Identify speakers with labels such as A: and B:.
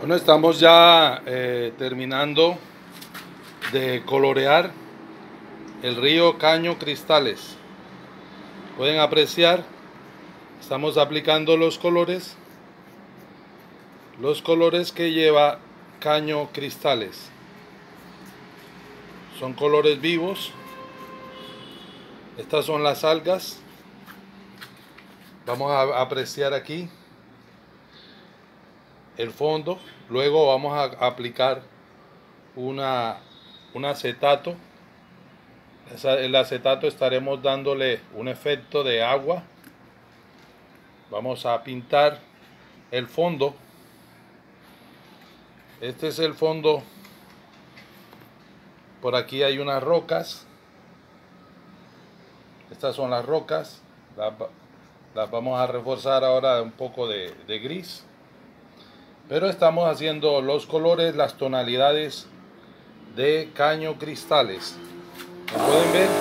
A: Bueno, estamos ya eh, terminando de colorear el río Caño Cristales. Pueden apreciar, estamos aplicando los colores, los colores que lleva Caño Cristales. Son colores vivos. Estas son las algas. Vamos a apreciar aquí el fondo. Luego vamos a aplicar una, un acetato. el acetato estaremos dándole un efecto de agua. Vamos a pintar el fondo. Este es el fondo. Por aquí hay unas rocas. Estas son las rocas. Las, vamos a reforzar ahora un poco de, de gris pero estamos haciendo los colores, las tonalidades de caño cristales. pueden ver?